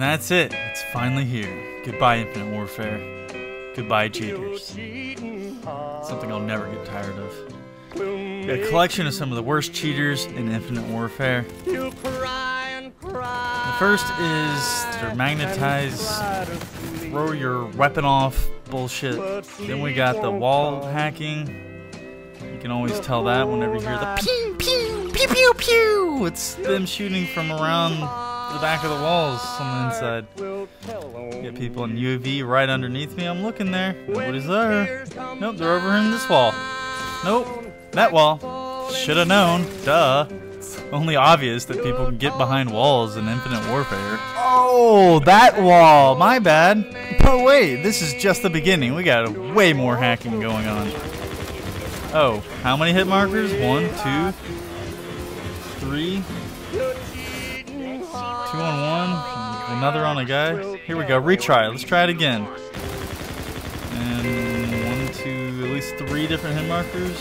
And that's it. It's finally here. Goodbye, Infinite Warfare. Goodbye, cheaters. Something I'll never get tired of. A collection of some of the worst cheaters in Infinite Warfare. The first is their magnetize, throw your weapon off bullshit. Then we got the wall hacking. You can always tell that whenever you hear the pew pew pew pew pew. It's them shooting from around the back of the walls on the inside. Get people in UAV right underneath me. I'm looking there. Nobody's there. Nope, they're over in this wall. Nope, that wall. Should have known. Duh. It's only obvious that people can get behind walls in Infinite Warfare. Oh, that wall. My bad. But wait, this is just the beginning. We got way more hacking going on. Oh, how many hit markers? One, two, three, Two on one, another on a guy. Here we go, retry. Let's try it again. And one, two, at least three different hit markers.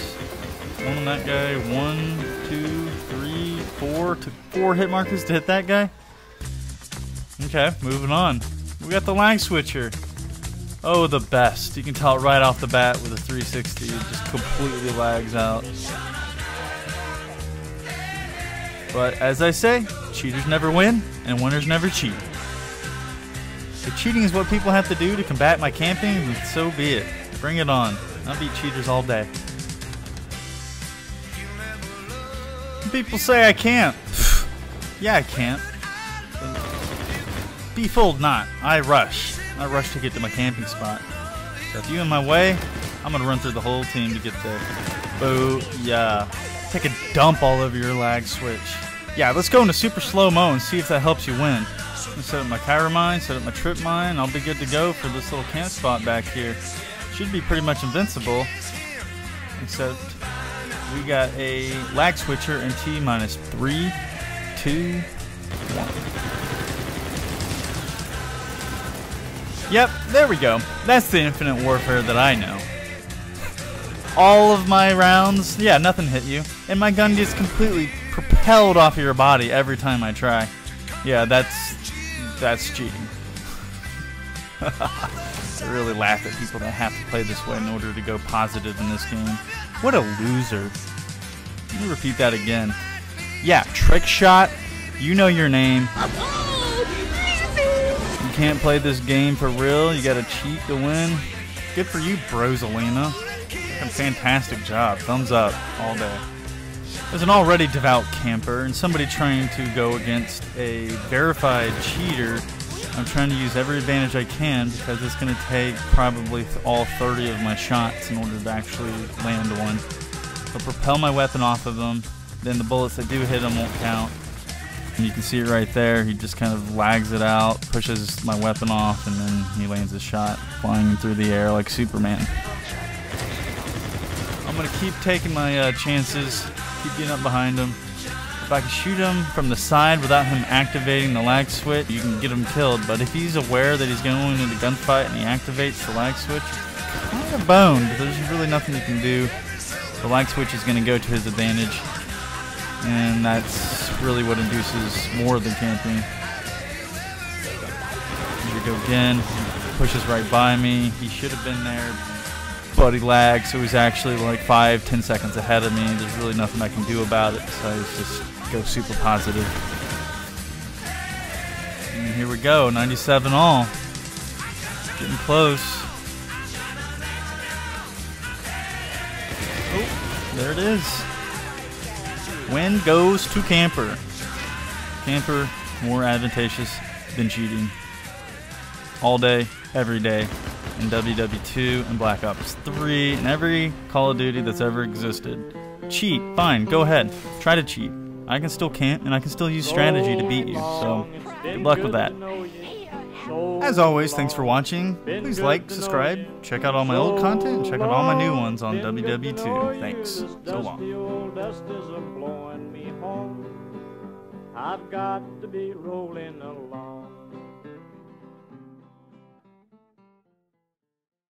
One on that guy. One, two, three, four. Took four hit markers to hit that guy. Okay, moving on. We got the lag switcher. Oh, the best. You can tell it right off the bat with a 360. It just completely lags out. But as I say, cheaters never win, and winners never cheat. If cheating is what people have to do to combat my camping, then so be it. Bring it on. I'll beat cheaters all day. People say I can't. yeah, I can't. Be fooled not. I rush. I rush to get to my camping spot. So if you in my way, I'm gonna run through the whole team to get there. Boo, yeah. Take a dump all over your lag switch. Yeah, let's go into super slow-mo and see if that helps you win. Set up my Cryo mine, set up my trip mine. I'll be good to go for this little camp spot back here. Should be pretty much invincible. Except we got a lag switcher and T minus three, two, one. Yep, there we go. That's the infinite warfare that I know all of my rounds, yeah, nothing hit you. And my gun gets completely propelled off of your body every time I try. Yeah, that's that's cheating. I really laugh at people that have to play this way in order to go positive in this game. What a loser. Let me repeat that again. Yeah, trick shot. You know your name. You can't play this game for real. You gotta cheat to win. Good for you, Brosalina. Fantastic job. Thumbs up all day. As an already devout camper and somebody trying to go against a verified cheater, I'm trying to use every advantage I can because it's going to take probably all 30 of my shots in order to actually land one. I'll propel my weapon off of them, then the bullets that do hit him won't count. And you can see it right there. He just kind of lags it out, pushes my weapon off, and then he lands a shot flying through the air like Superman. I'm going to keep taking my uh, chances, keep getting up behind him. If I can shoot him from the side without him activating the lag switch, you can get him killed. But if he's aware that he's going into gunfight and he activates the lag switch, kind of boned. There's really nothing you can do. The lag switch is going to go to his advantage. And that's really what induces more of the camping. Here we go again. Pushes right by me. He should have been there, buddy lag, so he's actually like five, ten seconds ahead of me. There's really nothing I can do about it, so I just go super positive. And here we go, 97 all. Getting close. Oh, there it is. Win goes to Camper. Camper, more advantageous than cheating. All day, every day in WW2 and Black Ops 3 and every Call of Duty that's ever existed. Cheat, fine, go ahead. Try to cheat. I can still camp and I can still use strategy to beat you, so good luck with that. As always, thanks for watching. Please like, subscribe, check out all my old content, and check out all my new ones on WW2. Thanks. So long. I've got to be rolling along.